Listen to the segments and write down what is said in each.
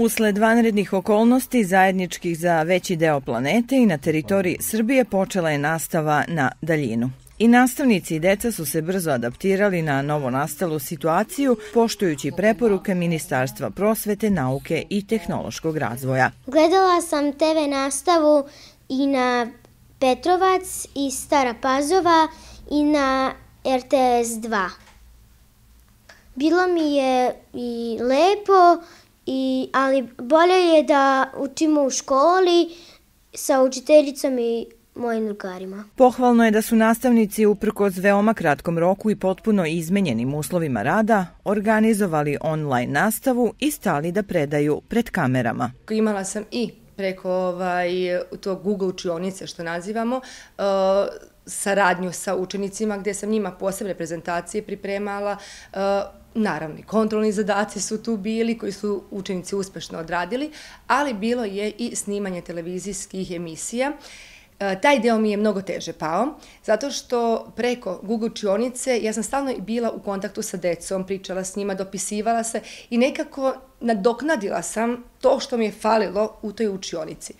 Usled vanrednih okolnosti zajedničkih za veći deo planete i na teritoriji Srbije počela je nastava na daljinu. I nastavnici i deca su se brzo adaptirali na novo nastalu situaciju, poštujući preporuke Ministarstva prosvete, nauke i tehnološkog razvoja. Gledala sam TV nastavu i na Petrovac i Stara Pazova i na RTS 2. Bilo mi je i lepo, i, ali bolje je da učimo u školi sa učiteljicom i mojim drugarima. Pohvalno je da su nastavnici uprkos veoma kratkom roku i potpuno izmenjenim uslovima rada organizovali online nastavu i stali da predaju pred kamerama. Imala sam i preko ovaj, to Google učionice što nazivamo, uh, saradnju sa učenicima gde sam njima posebne prezentacije pripremala, uh, Naravno, kontrolni zadaci su tu bili koji su učenici uspešno odradili, ali bilo je i snimanje televizijskih emisija. E, taj deo mi je mnogo teže pao, zato što preko Google učionice ja sam stalno bila u kontaktu sa decom, pričala s njima, dopisivala se i nekako nadoknadila sam to što mi je falilo u toj učionici.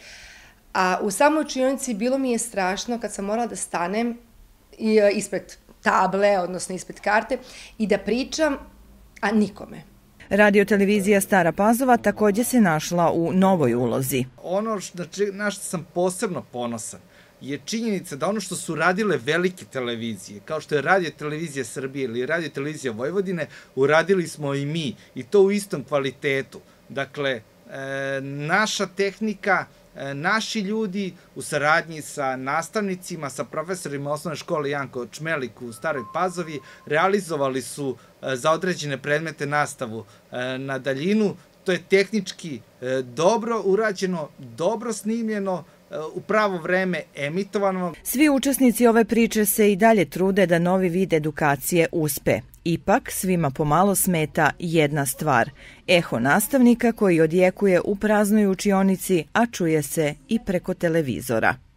A u samoj učionici bilo mi je strašno kad sam morala da stanem e, ispred table, odnosno ispred karte i da pričam a nikome. Radio televizija Stara Pazova takođe se našla u novoj ulozi. Ono što, na što sam posebno ponosan je činjenica da ono što su radile velike televizije, kao što je Radio Televizija Srbije ili Radio Televizija Vojvodine, uradili smo i mi, i to u istom kvalitetu. Dakle, e, naša tehnika, naši ljudi u saradnji sa nastavnicima, sa profesorima osnovne škole Janko Čmelik u Staroj Pazovi realizovali su e, za određene predmete nastavu e, na daljinu. To je tehnički dobro urađeno, dobro snimljeno, u pravo vreme emitovano. Svi učesnici ove priče se i dalje trude da novi vid edukacije uspe. Ipak svima pomalo smeta jedna stvar, eho nastavnika koji odjekuje u praznoj učionici, a čuje se i preko televizora.